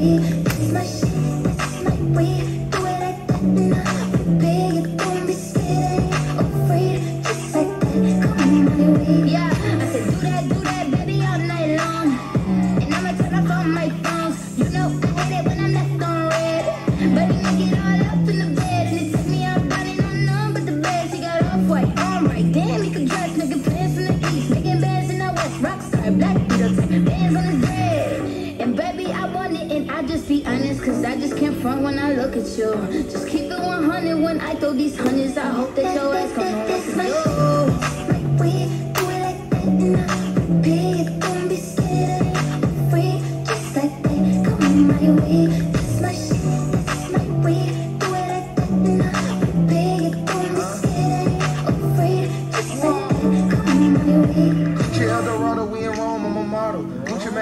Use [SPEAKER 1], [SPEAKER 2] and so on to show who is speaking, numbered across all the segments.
[SPEAKER 1] algum and I just be honest, cause I just can't front when I look at you. Just
[SPEAKER 2] keep it 100 when I throw these hundreds. I hope that your ass come home.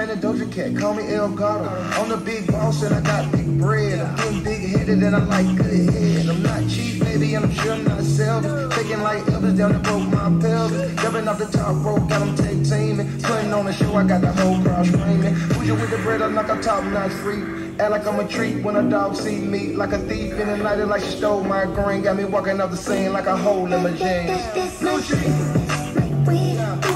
[SPEAKER 2] Man and Doja Cat, call me El Gato. I'm the big boss and I got big bread. I'm getting big headed and I like good head. I'm not cheap, baby, and I'm sure I'm not selfish. Taking like Elvis down the broke my pelvis. Jumping off the top rope, got them tag teaming. Putting on the show, I got the whole crowd screaming. Bougie with the bread, I'm like a top notch freak. Act like I'm a treat when a dog see me. Like a thief in the night, like she stole my green. Got me walking off the scene like a hole in my jeans. Gucci.